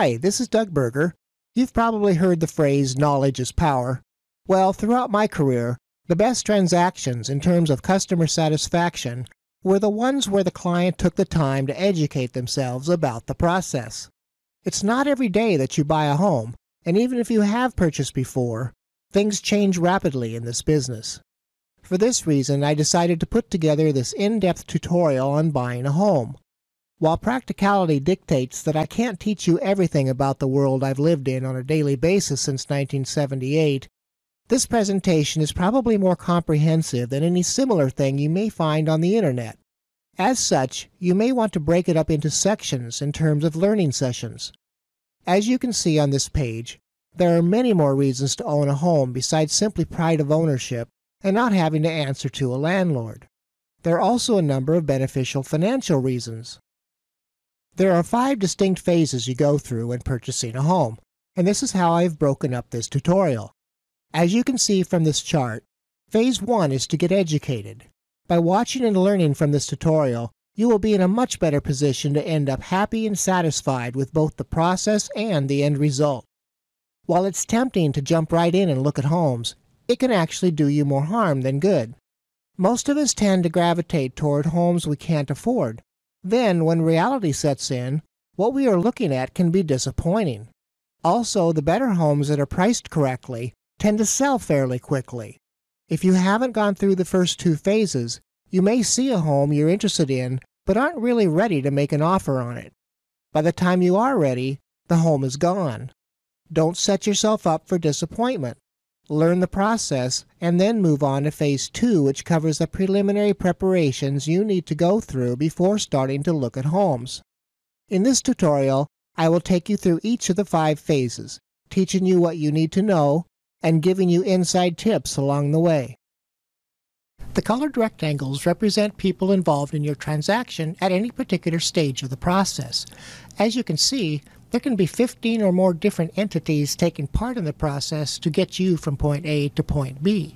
Hi, this is Doug Berger. You've probably heard the phrase knowledge is power. Well, throughout my career, the best transactions in terms of customer satisfaction were the ones where the client took the time to educate themselves about the process. It's not every day that you buy a home, and even if you have purchased before, things change rapidly in this business. For this reason, I decided to put together this in-depth tutorial on buying a home. While practicality dictates that I can't teach you everything about the world I've lived in on a daily basis since 1978, this presentation is probably more comprehensive than any similar thing you may find on the internet. As such, you may want to break it up into sections in terms of learning sessions. As you can see on this page, there are many more reasons to own a home besides simply pride of ownership and not having to answer to a landlord. There are also a number of beneficial financial reasons. There are five distinct phases you go through when purchasing a home, and this is how I've broken up this tutorial. As you can see from this chart, phase 1 is to get educated. By watching and learning from this tutorial, you will be in a much better position to end up happy and satisfied with both the process and the end result. While it's tempting to jump right in and look at homes, it can actually do you more harm than good. Most of us tend to gravitate toward homes we can't afford. Then, when reality sets in, what we are looking at can be disappointing. Also, the better homes that are priced correctly tend to sell fairly quickly. If you haven't gone through the first two phases, you may see a home you're interested in but aren't really ready to make an offer on it. By the time you are ready, the home is gone. Don't set yourself up for disappointment. Learn the process and then move on to phase two, which covers the preliminary preparations you need to go through before starting to look at homes. In this tutorial, I will take you through each of the five phases, teaching you what you need to know and giving you inside tips along the way. The colored rectangles represent people involved in your transaction at any particular stage of the process. As you can see, there can be 15 or more different entities taking part in the process to get you from point A to point B.